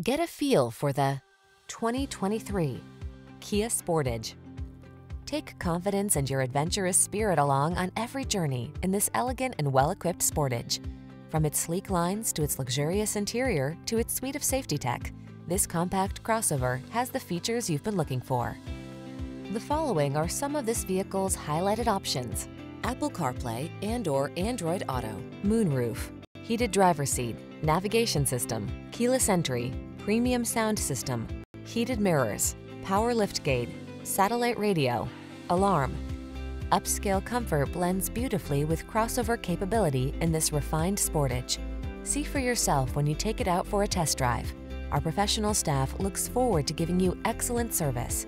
Get a feel for the 2023 Kia Sportage. Take confidence and your adventurous spirit along on every journey in this elegant and well-equipped Sportage. From its sleek lines to its luxurious interior to its suite of safety tech, this compact crossover has the features you've been looking for. The following are some of this vehicle's highlighted options. Apple CarPlay and or Android Auto, moonroof, heated driver seat, navigation system, keyless entry, premium sound system, heated mirrors, power liftgate, satellite radio, alarm. Upscale comfort blends beautifully with crossover capability in this refined Sportage. See for yourself when you take it out for a test drive. Our professional staff looks forward to giving you excellent service.